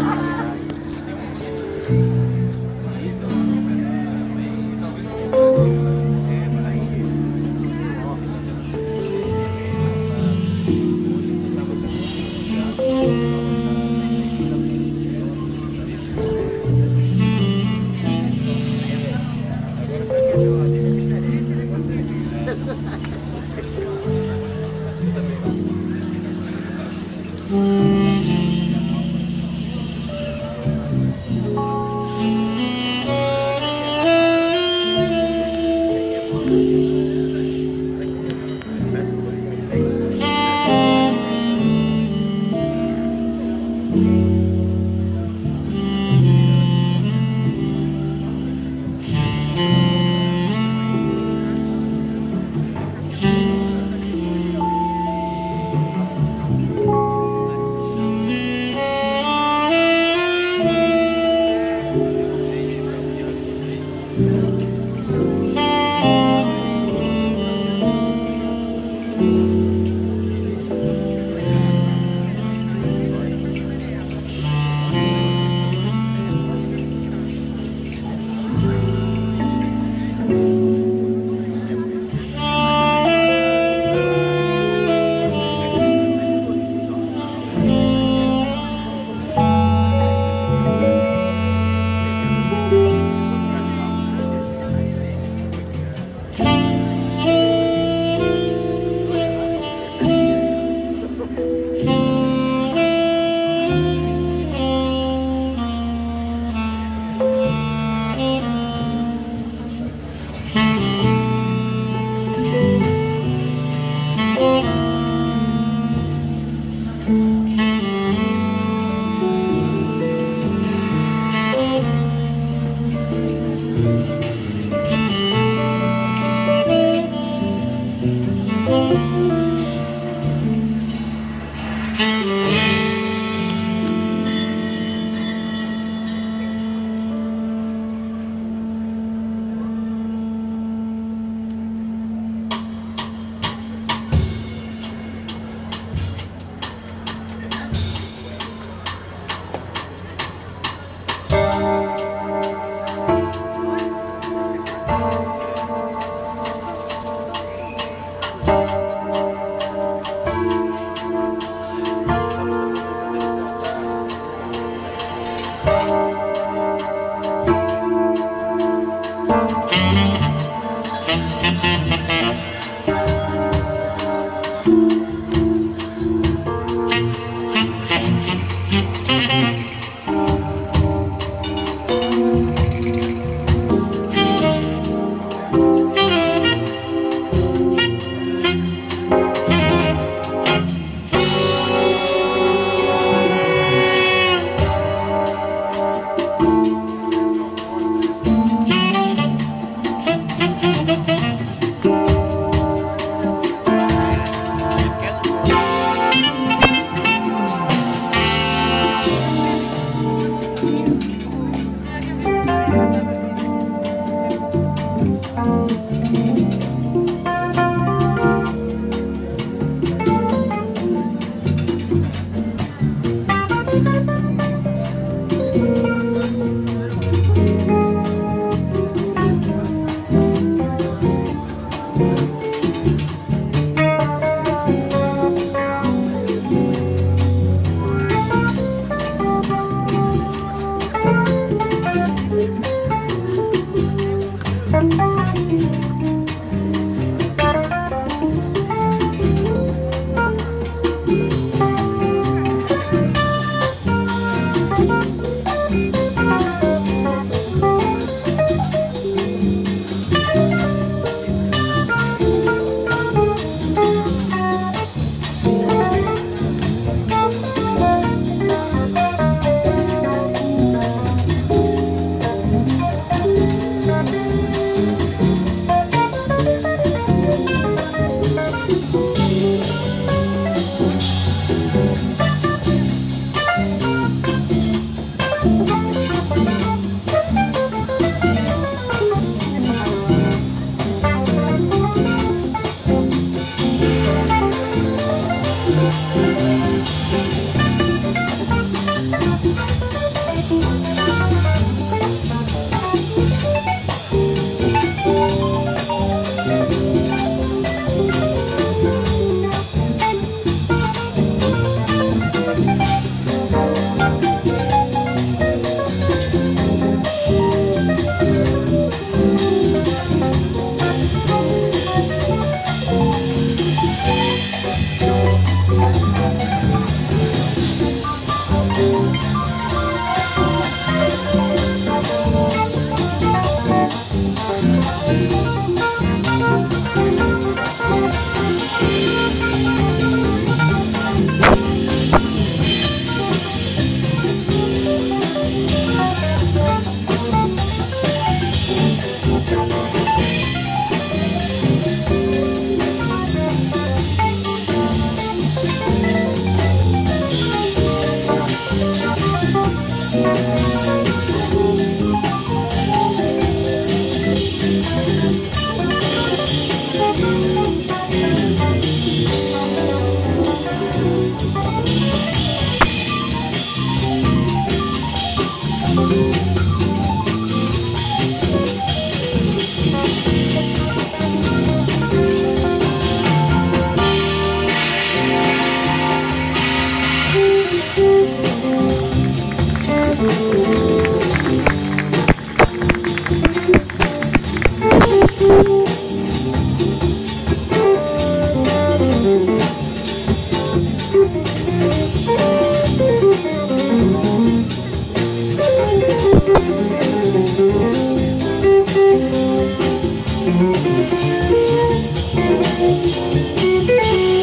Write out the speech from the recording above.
เ Mm-hmm. Thank you.